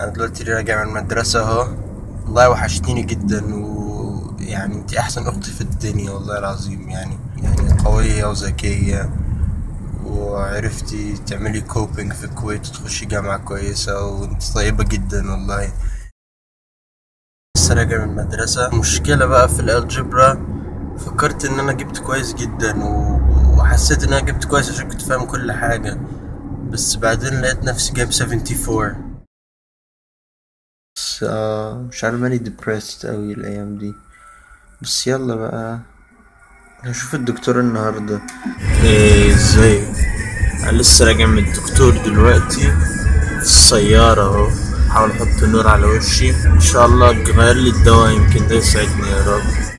أنا دلوقتي راجع من المدرسة أهو. والله وحشتيني جدا ويعني أنتي أحسن أختي في الدنيا والله العظيم. يعني يعني قوية وذكية وعرفتي تعملي كوبينج في الكويت وتخشي جامعة كويسة وانت طيبة جدا والله. لسه راجع من المدرسة. مشكلة بقى في الألجبرا فكرت إن أنا جبت كويس جدا و... وحسيت إن أنا جبت كويس عشان كنت فاهم كل حاجة. بس بعدين لقيت نفسي جايب 74 بس آه مش عارف ماني depressed أوي الأيام دي. بس يلا بقى هشوف الدكتور النهاردة. إيه إزاي؟ أنا لسه راجع من الدكتور دلوقتي. في السيارة أهو. حاول أحط النور على وشي. إن شاء الله غير لي الدواء يمكن ده يساعدني يا رب.